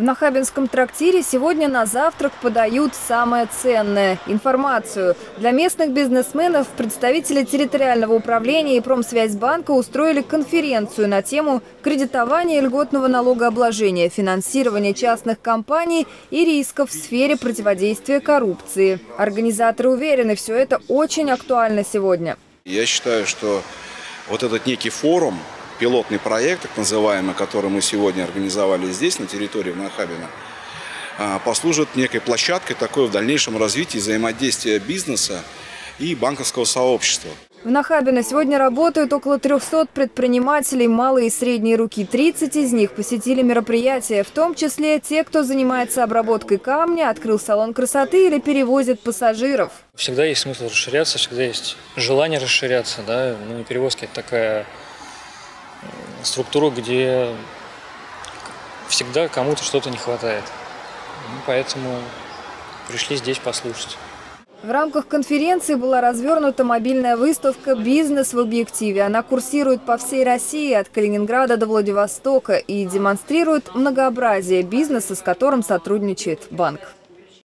В Нахабинском трактире сегодня на завтрак подают самое ценное – информацию. Для местных бизнесменов представители территориального управления и Промсвязьбанка устроили конференцию на тему кредитования льготного налогообложения, финансирования частных компаний и рисков в сфере противодействия коррупции. Организаторы уверены, все это очень актуально сегодня. Я считаю, что вот этот некий форум – пилотный проект, так называемый, который мы сегодня организовали здесь, на территории Нахабина, послужит некой площадкой такой в дальнейшем развитии взаимодействия бизнеса и банковского сообщества. В Нахабино сегодня работают около 300 предпринимателей малой и средней руки. 30 из них посетили мероприятие, в том числе те, кто занимается обработкой камня, открыл салон красоты или перевозит пассажиров. Всегда есть смысл расширяться, всегда есть желание расширяться. Да? Ну, перевозки – это такая структуру, где всегда кому-то что-то не хватает. Ну, поэтому пришли здесь послушать. В рамках конференции была развернута мобильная выставка «Бизнес в объективе». Она курсирует по всей России, от Калининграда до Владивостока и демонстрирует многообразие бизнеса, с которым сотрудничает банк.